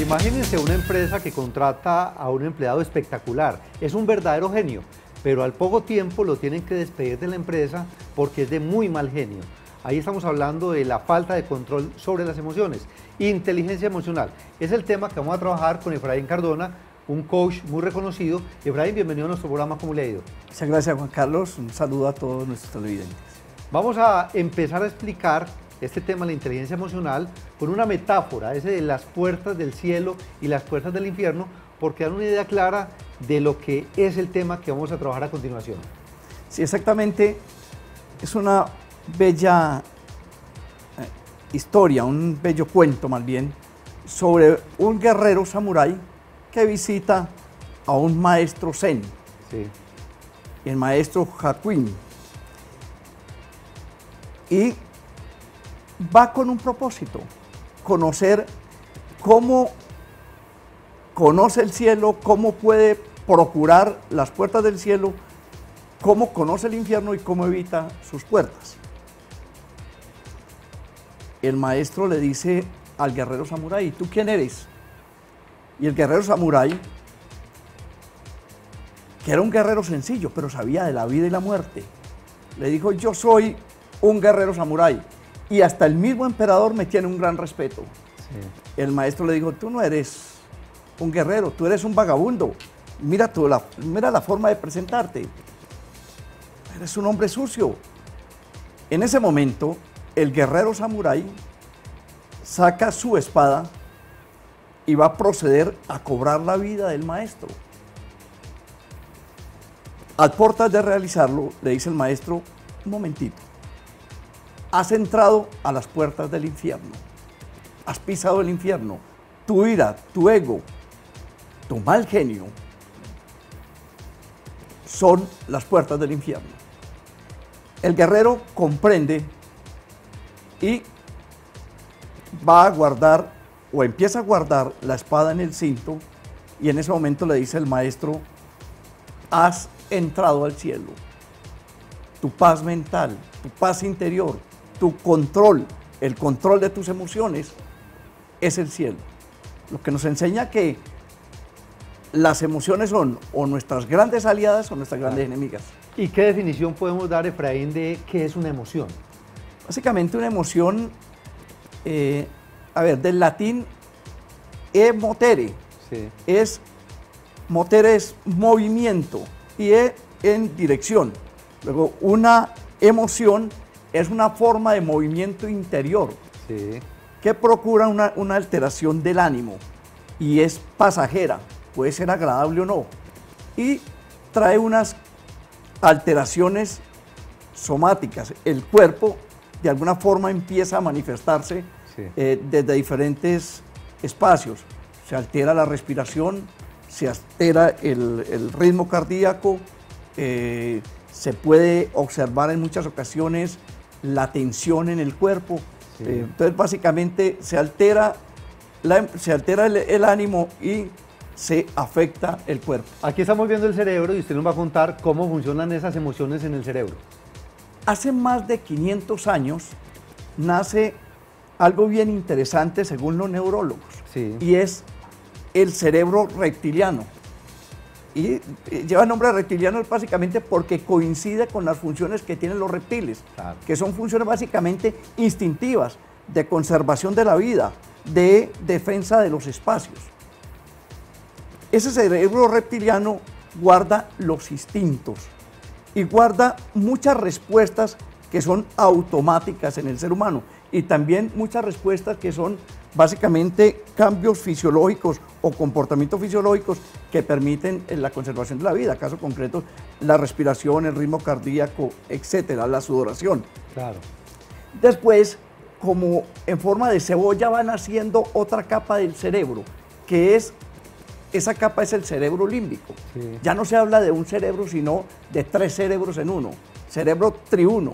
Imagínense una empresa que contrata a un empleado espectacular, es un verdadero genio, pero al poco tiempo lo tienen que despedir de la empresa porque es de muy mal genio. Ahí estamos hablando de la falta de control sobre las emociones. Inteligencia emocional es el tema que vamos a trabajar con Efraín Cardona, un coach muy reconocido. Efraín, bienvenido a nuestro programa ¿Cómo le ha ido? Muchas gracias Juan Carlos, un saludo a todos nuestros televidentes. Vamos a empezar a explicar este tema de la inteligencia emocional con una metáfora, ese de las puertas del cielo y las puertas del infierno, porque dan una idea clara de lo que es el tema que vamos a trabajar a continuación. Sí, exactamente. Es una bella eh, historia, un bello cuento más bien, sobre un guerrero samurái que visita a un maestro zen, sí. el maestro Hakuin. Y va con un propósito, conocer cómo conoce el cielo, cómo puede procurar las puertas del cielo, cómo conoce el infierno y cómo evita sus puertas. El maestro le dice al guerrero samurái, ¿tú quién eres? Y el guerrero samurái, que era un guerrero sencillo, pero sabía de la vida y la muerte, le dijo, yo soy un guerrero samurái y hasta el mismo emperador me tiene un gran respeto. El maestro le dijo, tú no eres un guerrero, tú eres un vagabundo. Mira, tú la, mira la forma de presentarte. Eres un hombre sucio. En ese momento, el guerrero samurái saca su espada y va a proceder a cobrar la vida del maestro. Al portas de realizarlo, le dice el maestro, un momentito, has entrado a las puertas del infierno, has pisado el infierno, tu ira, tu ego, tu mal genio son las puertas del infierno. El guerrero comprende y va a guardar o empieza a guardar la espada en el cinto y en ese momento le dice el maestro, has entrado al cielo. Tu paz mental, tu paz interior, tu control, el control de tus emociones, es el cielo. Lo que nos enseña que las emociones son o nuestras grandes aliadas o nuestras grandes enemigas. ¿Y qué definición podemos dar, Efraín, de qué es una emoción? Básicamente una emoción, eh, a ver, del latín emotere, sí. es motere es movimiento y e en dirección. Luego, una emoción es una forma de movimiento interior que procura una, alteración del ánimo y es pasajera, puede ser agradable o no, y trae unas alteraciones somáticas. El cuerpo de alguna forma empieza a manifestarse eh, desde diferentes espacios. Se altera la respiración, se altera el, ritmo cardíaco, eh, se puede observar en muchas ocasiones la tensión en el cuerpo. Eh, entonces, básicamente se altera, se altera el, ánimo y se afecta el cuerpo. Aquí estamos viendo el cerebro y usted nos va a contar cómo funcionan esas emociones en el cerebro. Hace más de 500 años nace algo bien interesante según los neurólogos y es el cerebro reptiliano y lleva el nombre reptiliano básicamente porque coincide con las funciones que tienen los reptiles, que son funciones básicamente instintivas, de conservación de la vida, de defensa de los espacios. Ese cerebro reptiliano guarda los instintos y guarda muchas respuestas que son automáticas en el ser humano y también muchas respuestas que son básicamente cambios fisiológicos o comportamientos fisiológicos que permiten la conservación de la vida, caso concreto la respiración, el ritmo cardíaco, etcétera, la sudoración. Claro. Después, como en forma de cebolla van haciendo otra capa del cerebro, que es esa capa es el cerebro límbico. Ya no se habla de un cerebro, sino de tres cerebros en uno, cerebro triuno.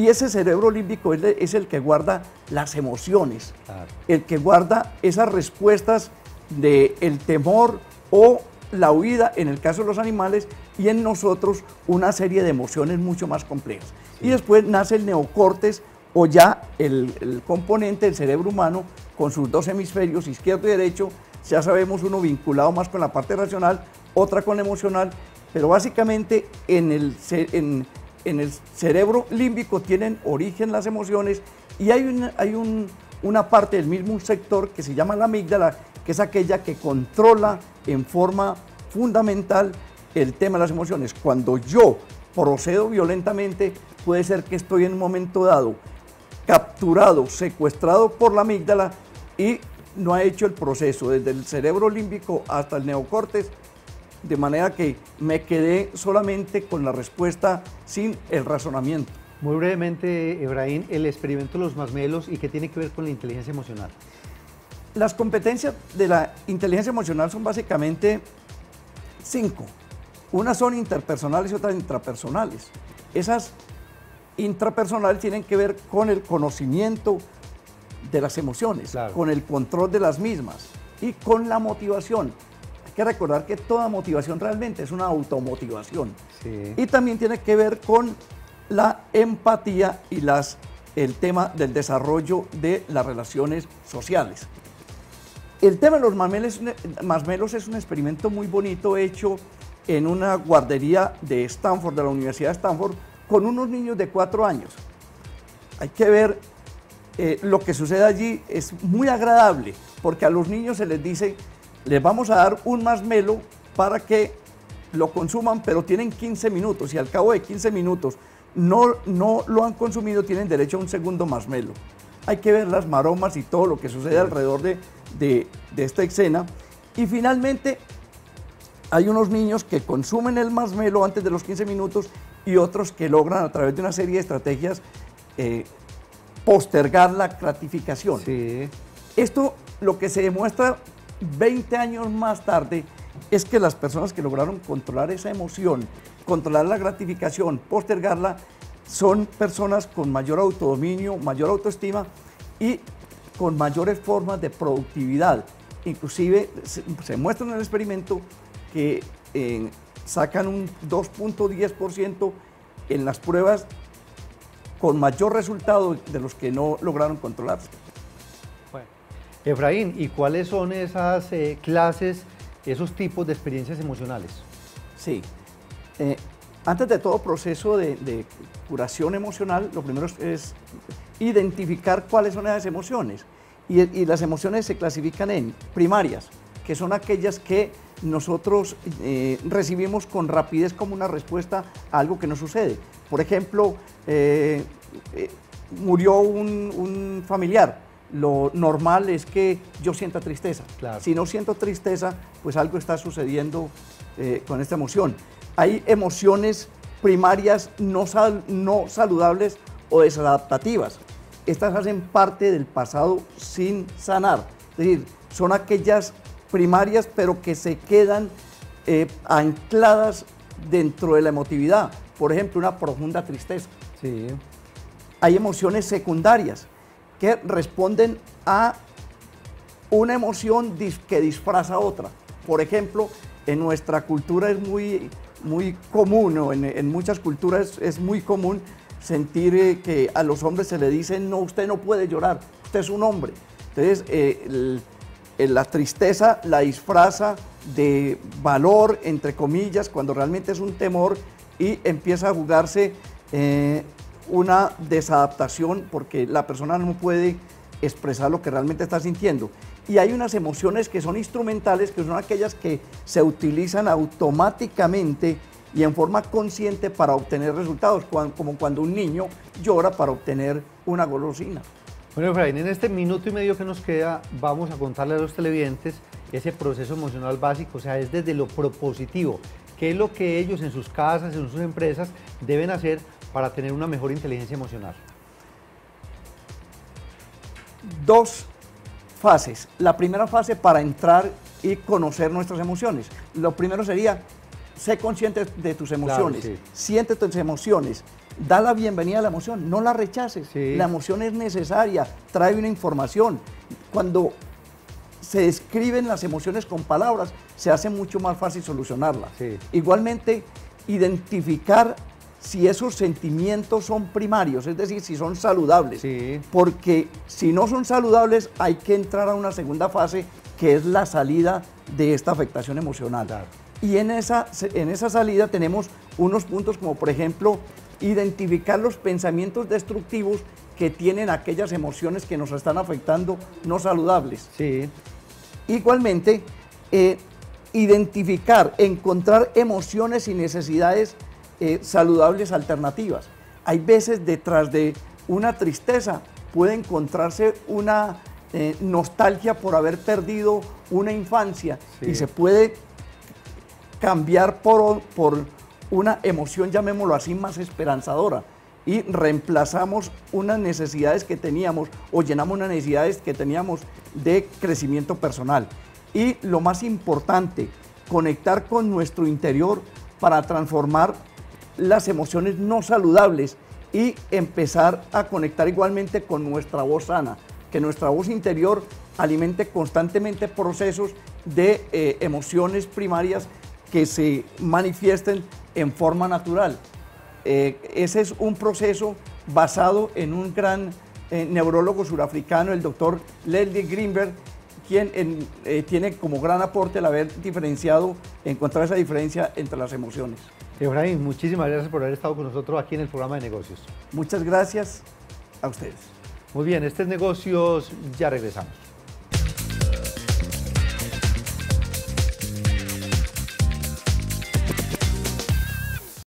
Y ese cerebro límbico es, el que guarda las emociones, el que guarda esas respuestas del el temor o la huida en el caso de los animales y en nosotros una serie de emociones mucho más complejas. Y después nace el neocortes o ya el, el, componente del cerebro humano con sus dos hemisferios, izquierdo y derecho, ya sabemos uno vinculado más con la parte racional, otra con la emocional, pero básicamente en el, en, el cerebro límbico tienen origen las emociones y hay, una, hay una parte del mismo sector que se llama la amígdala, que es aquella que controla en forma fundamental el tema de las emociones. Cuando yo procedo violentamente, puede ser que estoy en un momento dado capturado, secuestrado por la amígdala y no ha hecho el proceso desde el cerebro límbico hasta el neocortes, de manera que me quedé solamente con la respuesta sin el razonamiento. Muy brevemente, Efraín, el experimento de los masmelos y qué tiene que ver con la inteligencia emocional. Las competencias de la inteligencia emocional son básicamente cinco. Unas son interpersonales y otras intrapersonales. Esas intrapersonales tienen que ver con el conocimiento de las emociones, con el control de las mismas y con la motivación. Hay que recordar que toda motivación realmente es una automotivación. Y también tiene que ver con la empatía y las, el tema del desarrollo de las relaciones sociales. El tema de los masmelos es un experimento muy bonito hecho en una guardería de Stanford, de la Universidad de Stanford, con unos niños de cuatro años. Hay que ver eh, lo que sucede allí, es muy agradable, porque a los niños se les dice, les vamos a dar un masmelo para que lo consuman, pero tienen 15 minutos y al cabo de 15 minutos no, no lo han consumido, tienen derecho a un segundo masmelo. Hay que ver las maromas y todo lo que sucede alrededor de, de, de esta escena. Y finalmente hay unos niños que consumen el masmelo antes de los 15 minutos y otros que logran a través de una serie de estrategias eh, postergar la gratificación. Esto lo que se demuestra 20 años más tarde es que las personas que lograron controlar esa emoción, controlar la gratificación, postergarla, son personas con mayor autodominio, mayor autoestima y con mayores formas de productividad. Inclusive se, muestra en el experimento que eh, sacan un 2.10% en las pruebas con mayor resultado de los que no lograron controlarse. Efraín, ¿y cuáles son esas eh, clases, esos tipos de experiencias emocionales? Sí. Eh, antes de todo proceso de, curación emocional, lo primero es, identificar cuáles son esas emociones. y las emociones se clasifican en primarias, que son aquellas que nosotros eh, recibimos con rapidez como una respuesta a algo que nos sucede. Por ejemplo, murió un, familiar. Lo normal es que yo sienta tristeza. Si no siento tristeza, pues algo está sucediendo con esta emoción. Hay emociones primarias no, no saludables o desadaptativas. Estas hacen parte del pasado sin sanar. Es decir, son aquellas primarias, pero que se quedan eh, ancladas dentro de la emotividad. Por ejemplo, una profunda tristeza. Sí. Hay emociones secundarias que responden a una emoción que disfraza otra. Por ejemplo, en nuestra cultura es muy, muy común, o en, muchas culturas es muy común sentir eh, que a los hombres se le dice, no, usted no puede llorar, usted es un hombre. Entonces, eh, la tristeza la disfraza de valor, entre comillas, cuando realmente es un temor y empieza a jugarse eh, una desadaptación porque la persona no puede expresar lo que realmente está sintiendo. Y hay unas emociones que son instrumentales, que son aquellas que se utilizan automáticamente y en forma consciente para obtener resultados, como cuando un niño llora para obtener una golosina. Bueno, Efraín, en este minuto y medio que nos queda, vamos a contarle a los televidentes ese proceso emocional básico, o sea, es desde lo propositivo, qué es lo que ellos en sus casas, en sus empresas deben hacer para tener una mejor inteligencia emocional. Dos fases. La primera fase para entrar y conocer nuestras emociones. Lo primero sería, sé consciente de tus emociones, siente tus emociones, da la bienvenida a la emoción, no la rechaces. La emoción es necesaria, trae una información. Cuando se describen las emociones con palabras, se hace mucho más fácil solucionarlas. Igualmente, identificar si esos sentimientos son primarios, es decir, si son saludables. Sí. Porque si no son saludables, hay que entrar a una segunda fase que es la salida de esta afectación emocional. Y en esa, en esa salida tenemos unos puntos como, por ejemplo, identificar los pensamientos destructivos que tienen aquellas emociones que nos están afectando no saludables. Sí. Igualmente, eh, identificar, encontrar emociones y necesidades eh, saludables alternativas. Hay veces detrás de una tristeza puede encontrarse una eh, nostalgia por haber perdido una infancia y se puede cambiar por, por una emoción, llamémoslo así, más esperanzadora y reemplazamos unas necesidades que teníamos o llenamos unas necesidades que teníamos de crecimiento personal. Y lo más importante, conectar con nuestro interior para transformar las emociones no saludables y empezar a conectar igualmente con nuestra voz sana, que nuestra voz interior alimente constantemente procesos de eh, emociones primarias que se manifiesten en forma natural. Eh, ese es un proceso basado en un gran eh, neurólogo surafricano, el doctor Leslie Greenberg, quien tiene como gran aporte el haber diferenciado, encontrar esa diferencia entre las emociones. Efraín, muchísimas gracias por haber estado con nosotros aquí en el programa de negocios. Muchas gracias a ustedes. Muy bien, este es Negocios, ya regresamos.